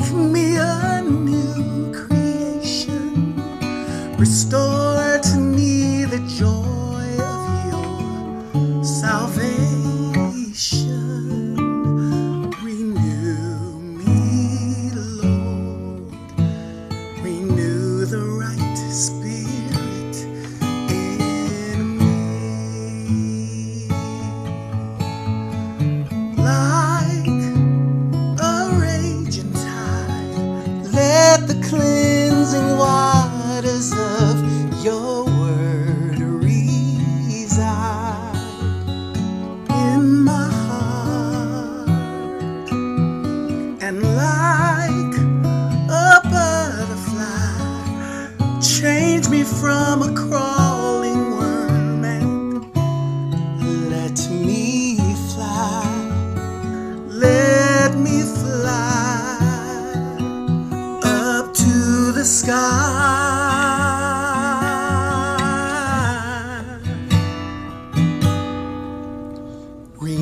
Make me a new creation. Restore to me the joy of your salvation. Your word reside in my heart. And like a butterfly, change me from a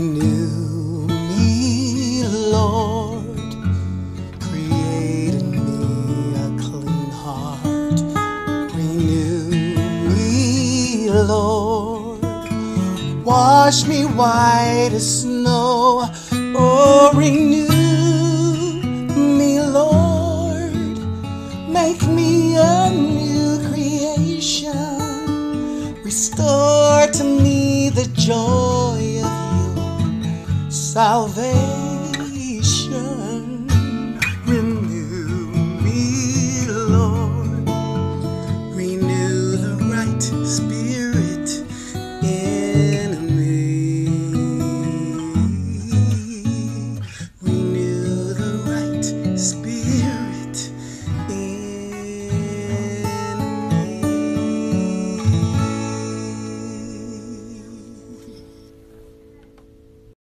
Renew me, Lord. Create me a clean heart. Renew me, Lord. Wash me white as snow. Oh, renew me, Lord. Make me a new creation. Restore to me the joy salvation.